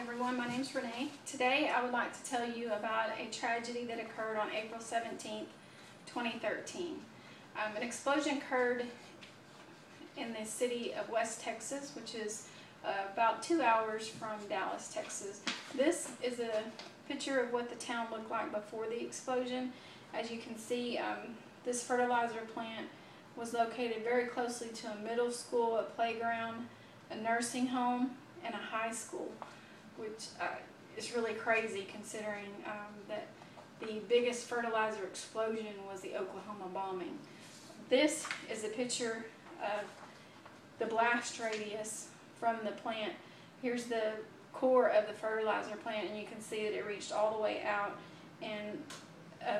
everyone, my name is Renee. Today I would like to tell you about a tragedy that occurred on April 17th, 2013. Um, an explosion occurred in the city of West Texas, which is uh, about two hours from Dallas, Texas. This is a picture of what the town looked like before the explosion. As you can see, um, this fertilizer plant was located very closely to a middle school, a playground, a nursing home, and a high school, which uh, is really crazy considering um, that the biggest fertilizer explosion was the Oklahoma bombing. This is a picture of the blast radius from the plant. Here's the core of the fertilizer plant, and you can see that it reached all the way out, and a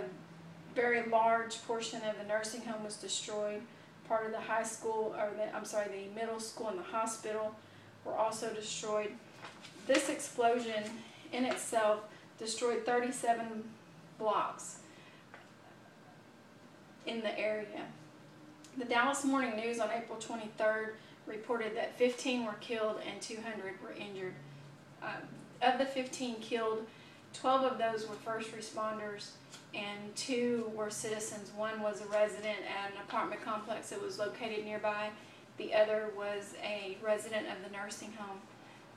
very large portion of the nursing home was destroyed. Part of the high school, or the, I'm sorry, the middle school and the hospital were also destroyed. This explosion in itself destroyed 37 blocks in the area. The Dallas Morning News on April 23rd reported that 15 were killed and 200 were injured. Uh, of the 15 killed, 12 of those were first responders and two were citizens. One was a resident at an apartment complex that was located nearby. The other was a resident of the nursing home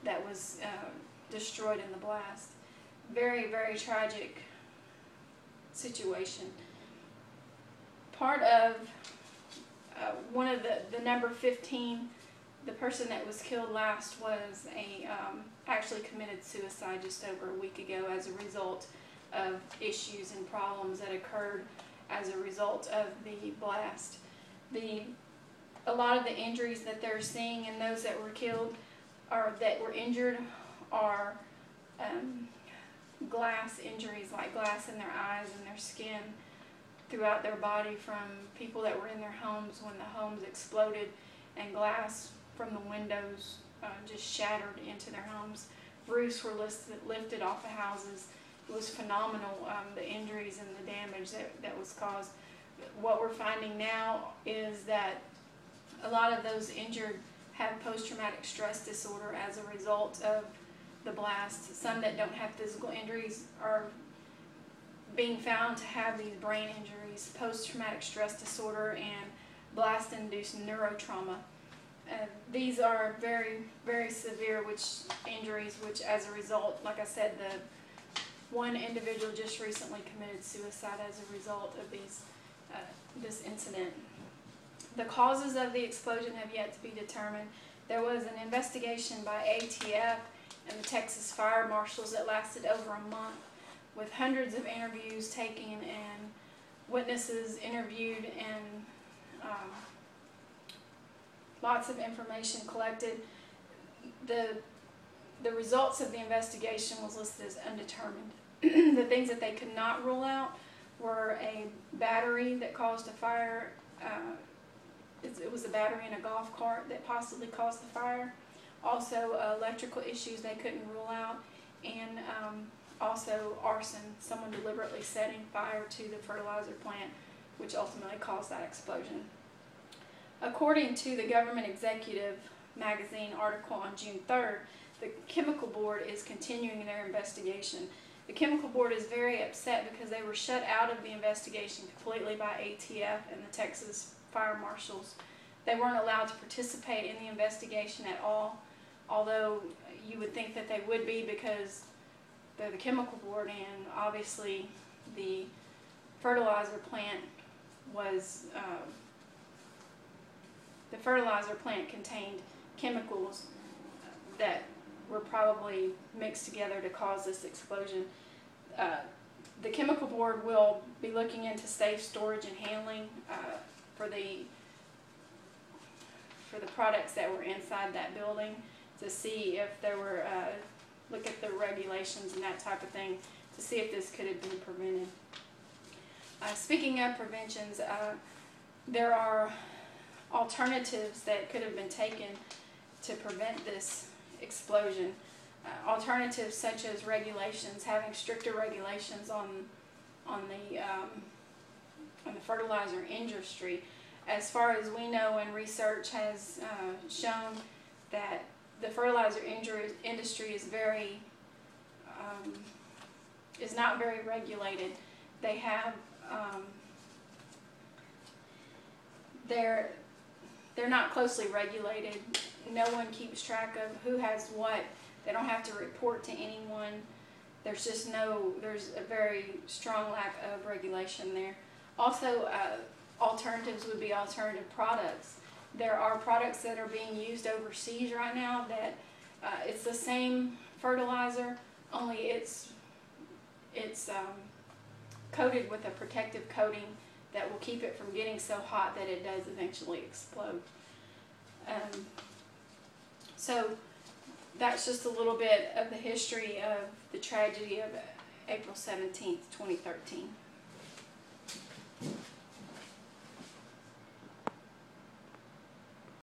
that was uh, destroyed in the blast. Very, very tragic situation. Part of uh, one of the, the number 15, the person that was killed last was a, um, actually committed suicide just over a week ago as a result of issues and problems that occurred as a result of the blast. The a lot of the injuries that they're seeing and those that were killed or that were injured are um, glass injuries, like glass in their eyes and their skin throughout their body from people that were in their homes when the homes exploded and glass from the windows uh, just shattered into their homes. Roofs were listed, lifted off of houses. It was phenomenal, um, the injuries and the damage that, that was caused. What we're finding now is that a lot of those injured have post-traumatic stress disorder as a result of the blast. Some that don't have physical injuries are being found to have these brain injuries, post-traumatic stress disorder, and blast-induced neurotrauma. Uh, these are very, very severe which injuries, which as a result, like I said, the one individual just recently committed suicide as a result of these, uh, this incident. The causes of the explosion have yet to be determined. There was an investigation by ATF and the Texas fire marshals that lasted over a month with hundreds of interviews taken and witnesses interviewed and um, lots of information collected. The, the results of the investigation was listed as undetermined. the things that they could not rule out were a battery that caused a fire, uh, it was a battery in a golf cart that possibly caused the fire. Also, uh, electrical issues they couldn't rule out, and um, also arson, someone deliberately setting fire to the fertilizer plant, which ultimately caused that explosion. According to the Government Executive magazine article on June 3rd, the Chemical Board is continuing their investigation. The Chemical Board is very upset because they were shut out of the investigation completely by ATF and the Texas fire marshals. They weren't allowed to participate in the investigation at all, although you would think that they would be because they're the chemical board and obviously the fertilizer plant was, uh, the fertilizer plant contained chemicals that were probably mixed together to cause this explosion. Uh, the chemical board will be looking into safe storage and handling uh, for the for the products that were inside that building to see if there were uh, look at the regulations and that type of thing to see if this could have been prevented. Uh, speaking of preventions, uh, there are alternatives that could have been taken to prevent this explosion. Alternatives such as regulations, having stricter regulations on on the um, in the fertilizer industry. As far as we know and research has uh, shown that the fertilizer industry is very um, is not very regulated. They have, um, they're, they're not closely regulated. No one keeps track of who has what. They don't have to report to anyone. There's just no, there's a very strong lack of regulation there. Also, uh, alternatives would be alternative products. There are products that are being used overseas right now that uh, it's the same fertilizer, only it's it's um, coated with a protective coating that will keep it from getting so hot that it does eventually explode. Um, so that's just a little bit of the history of the tragedy of April seventeenth, twenty thirteen.